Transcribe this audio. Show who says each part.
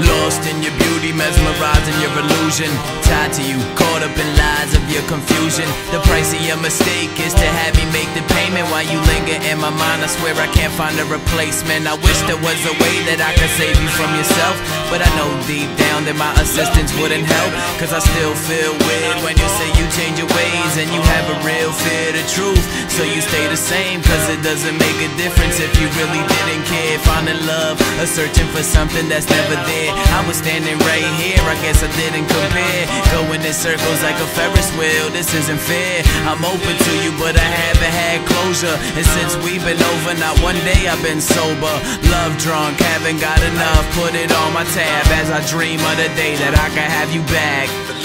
Speaker 1: Lost in your beauty, mesmerized in your illusion. Tied to you, caught up in lies of your confusion. The price of your mistake is to have me make the payment While you linger in my mind, I swear I can't find a replacement. I wish there was a way that I could save you from yourself. But I know deep down that my assistance wouldn't help Cause I still feel weird when you say you change You have a real fear of truth. So you stay the same Cause it doesn't make a difference if you really didn't care. Finding love or searching for something that's never there. I was standing right here, I guess I didn't compare. Going in circles like a Ferris wheel, this isn't fair. I'm open to you but I haven't had closure. And since we've been over, not one day I've been sober. Love drunk, haven't got enough, put it on my tab As I dream of the day that I can have you back